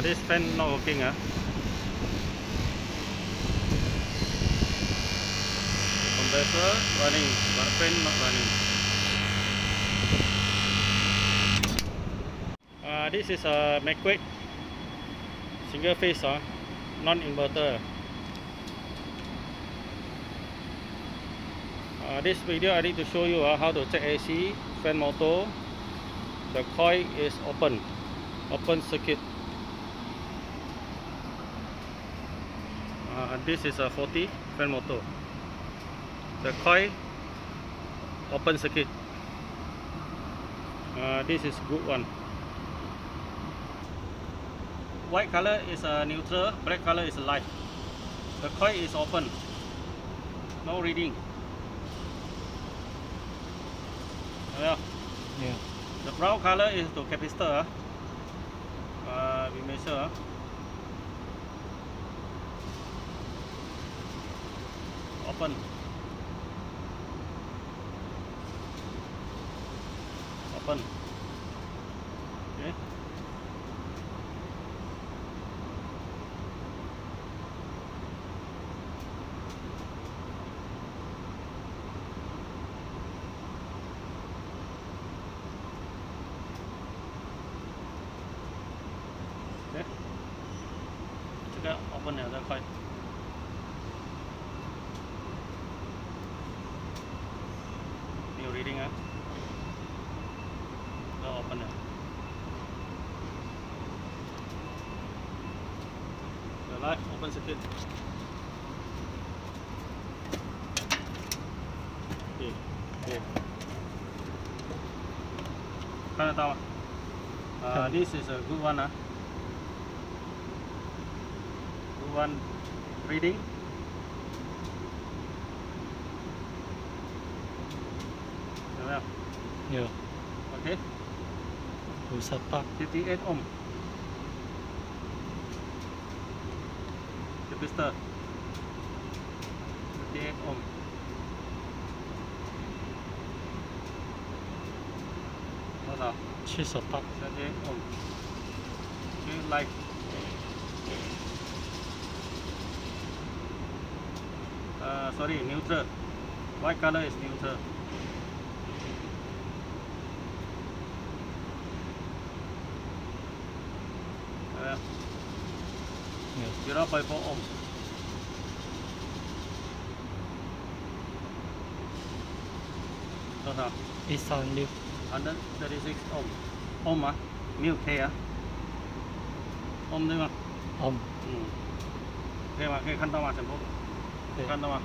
This fan not working ah. Compressor running, but fan not running. Uh, this is a McQuake single phase ah, non-inverter. Uh, this video I need to show you uh, how to check AC fan motor. The coil is open, open circuit. Uh, this is a 40 fan motor. The coil open circuit. Uh, this is good one. White color is a neutral, black color is light. The coil is open. No reading. Yeah. Yeah. The brown color is the capacitor. ah. Uh, we measure. open open Okay. Okay. Check out open the other quite. mana Alright, open circuit Okay, okay. Ah, kan tahu. Uh, this is a good one ah. Good one reading. Yeah. Yeah. Okay. Isa pa. 38 ohm. Kapista. 38 ohm. Ano? 78. 38 ohm. Okay, you like? Uh, sorry, neutral. White color is neutral. Yeah. 0.4 ohm. Total. 一三六 136 ohm. Ohm 啊，没有 K 啊。ohm 对吗？ ohm 嗯，可以吗？可以看到吗？全部对看到吗？